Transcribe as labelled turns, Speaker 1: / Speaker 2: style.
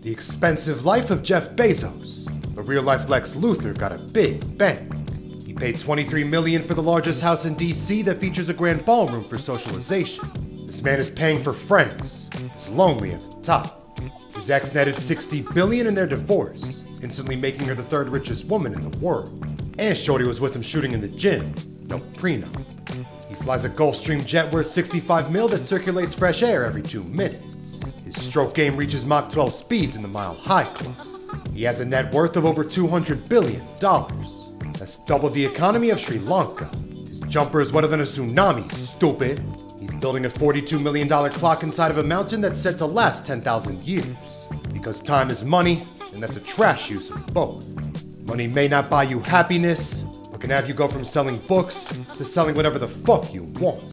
Speaker 1: The expensive life of Jeff Bezos. The real life Lex Luthor got a big bang. He paid 23 million for the largest house in DC that features a grand ballroom for socialization. This man is paying for friends. It's lonely at the top. His ex netted 60 billion in their divorce, instantly making her the third richest woman in the world. And Shorty was with him shooting in the gym. No prenup. He flies a Gulfstream jet worth 65 mil that circulates fresh air every two minutes. His stroke game reaches Mach 12 speeds in the Mile High Club. He has a net worth of over 200 billion dollars. That's double the economy of Sri Lanka. His jumper is wetter than a tsunami, stupid. He's building a $42 million clock inside of a mountain that's set to last 10,000 years. Because time is money, and that's a trash use of both. Money may not buy you happiness, but can have you go from selling books to selling whatever the fuck you want.